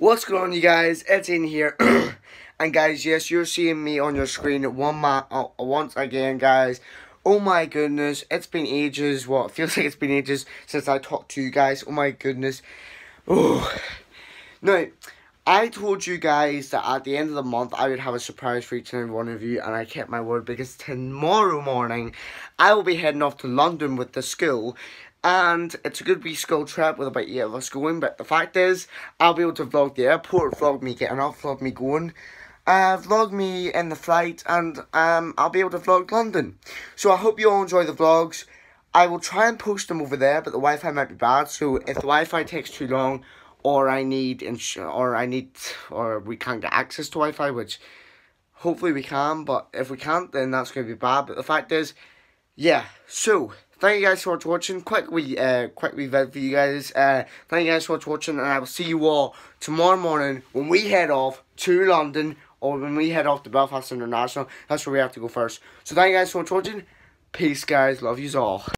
What's going on you guys? It's Aiden here. and guys, yes, you're seeing me on your screen one ma uh, once again, guys. Oh my goodness, it's been ages. What well, feels like it's been ages since I talked to you guys. Oh my goodness. Oh. Now, I told you guys that at the end of the month I would have a surprise for each and every one of you and I kept my word because tomorrow morning I will be heading off to London with the school and it's a good wee school trip with about 8 of us going but the fact is I'll be able to vlog the airport, vlog me getting off, vlog me going uh, vlog me in the flight and um, I'll be able to vlog London. So I hope you all enjoy the vlogs. I will try and post them over there but the Wi-Fi might be bad so if the Wi-Fi takes too long or I need or I need or we can't get access to Wi-Fi which hopefully we can but if we can't then that's going to be bad but the fact is yeah so thank you guys for watching. Quick we uh quick wee for you guys. Uh thank you guys for watching and I will see you all tomorrow morning when we head off to London or when we head off to Belfast International. That's where we have to go first. So thank you guys for watching. Peace guys. Love yous all.